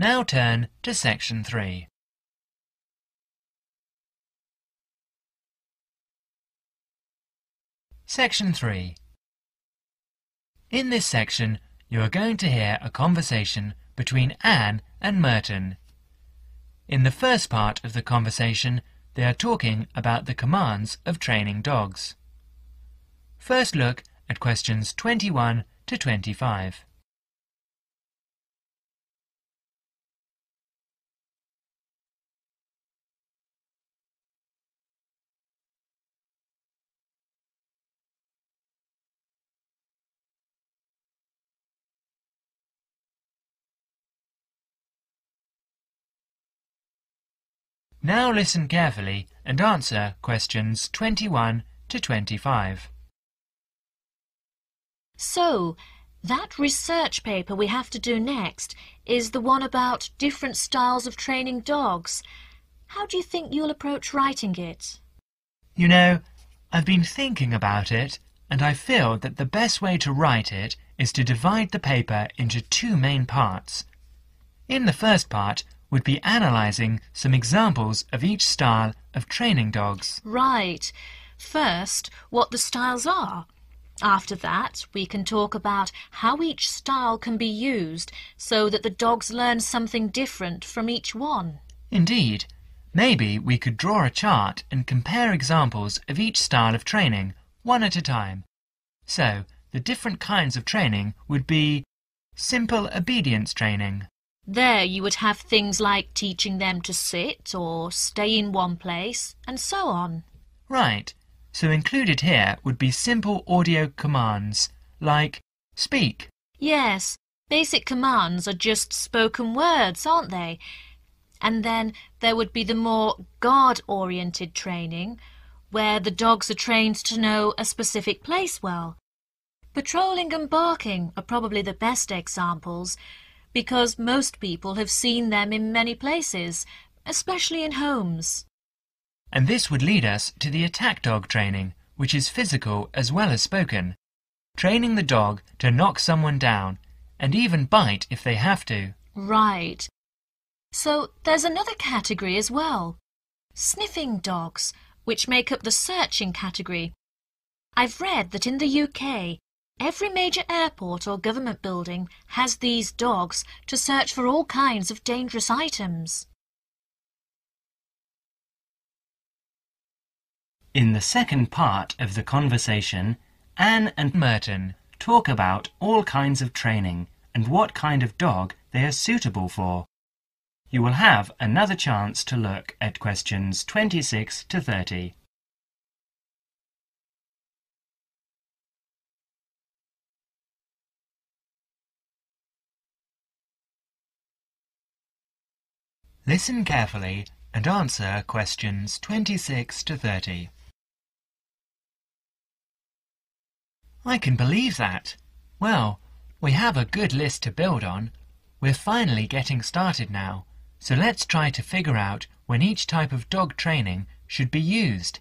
Now turn to section 3. Section 3. In this section, you are going to hear a conversation between Anne and Merton. In the first part of the conversation, they are talking about the commands of training dogs. First look at questions 21 to 25. Now listen carefully and answer questions 21 to 25. So, that research paper we have to do next is the one about different styles of training dogs. How do you think you'll approach writing it? You know, I've been thinking about it, and I feel that the best way to write it is to divide the paper into two main parts. In the first part, would be analysing some examples of each style of training dogs. Right. First, what the styles are. After that, we can talk about how each style can be used so that the dogs learn something different from each one. Indeed. Maybe we could draw a chart and compare examples of each style of training, one at a time. So, the different kinds of training would be simple obedience training, there you would have things like teaching them to sit or stay in one place, and so on. Right. So included here would be simple audio commands, like speak. Yes, basic commands are just spoken words, aren't they? And then there would be the more guard-oriented training, where the dogs are trained to know a specific place well. Patrolling and barking are probably the best examples, because most people have seen them in many places, especially in homes. And this would lead us to the attack dog training, which is physical as well as spoken. Training the dog to knock someone down and even bite if they have to. Right. So there's another category as well. Sniffing dogs, which make up the searching category. I've read that in the UK Every major airport or government building has these dogs to search for all kinds of dangerous items. In the second part of the conversation, Anne and Merton talk about all kinds of training and what kind of dog they are suitable for. You will have another chance to look at questions 26 to 30. Listen carefully and answer questions 26 to 30. I can believe that. Well, we have a good list to build on. We're finally getting started now, so let's try to figure out when each type of dog training should be used.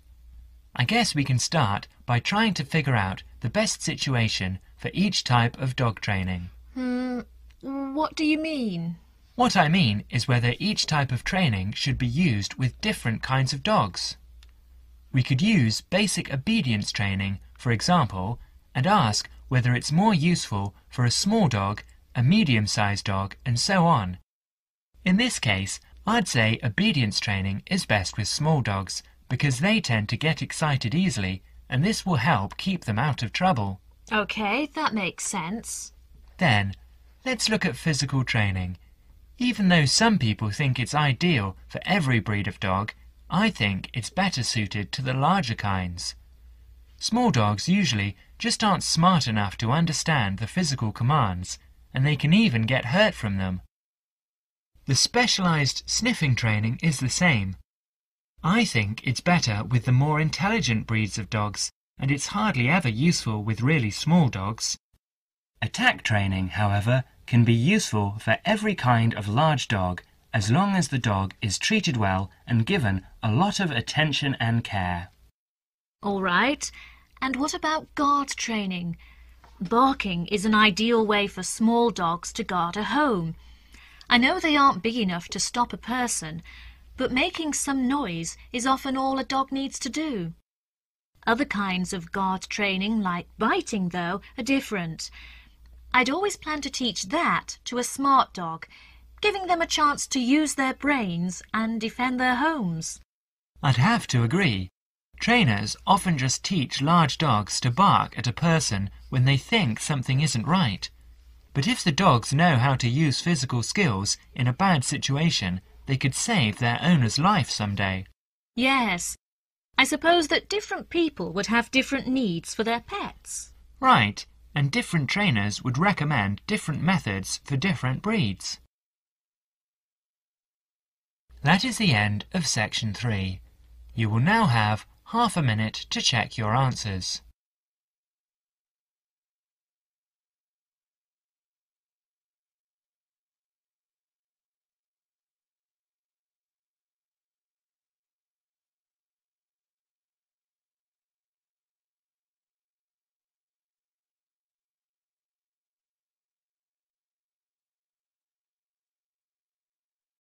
I guess we can start by trying to figure out the best situation for each type of dog training. Hmm, what do you mean? What I mean is whether each type of training should be used with different kinds of dogs. We could use basic obedience training, for example, and ask whether it's more useful for a small dog, a medium-sized dog, and so on. In this case, I'd say obedience training is best with small dogs because they tend to get excited easily and this will help keep them out of trouble. OK, that makes sense. Then, let's look at physical training even though some people think it's ideal for every breed of dog, I think it's better suited to the larger kinds. Small dogs usually just aren't smart enough to understand the physical commands, and they can even get hurt from them. The specialized sniffing training is the same. I think it's better with the more intelligent breeds of dogs, and it's hardly ever useful with really small dogs. Attack training, however, can be useful for every kind of large dog as long as the dog is treated well and given a lot of attention and care. All right. And what about guard training? Barking is an ideal way for small dogs to guard a home. I know they aren't big enough to stop a person, but making some noise is often all a dog needs to do. Other kinds of guard training, like biting, though, are different. I'd always plan to teach that to a smart dog, giving them a chance to use their brains and defend their homes. I'd have to agree. Trainers often just teach large dogs to bark at a person when they think something isn't right. But if the dogs know how to use physical skills in a bad situation, they could save their owner's life someday. Yes, I suppose that different people would have different needs for their pets. Right, and different trainers would recommend different methods for different breeds. That is the end of section 3. You will now have half a minute to check your answers.